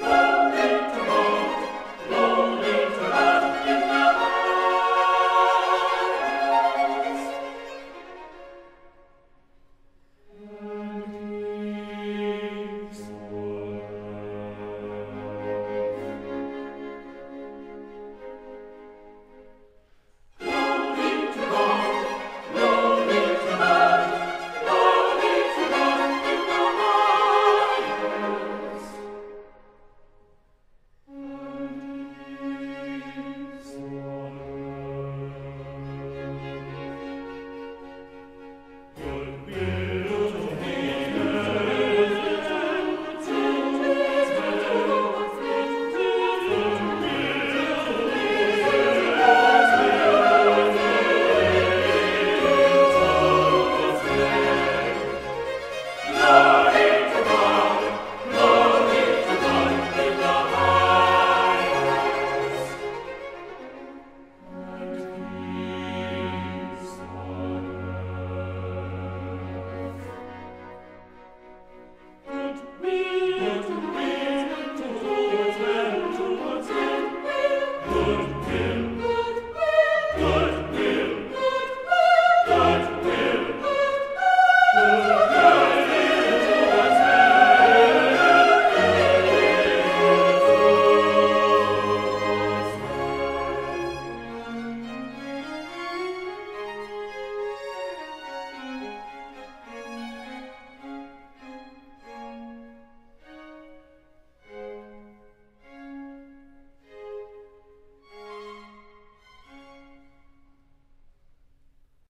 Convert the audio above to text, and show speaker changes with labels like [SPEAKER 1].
[SPEAKER 1] Bye.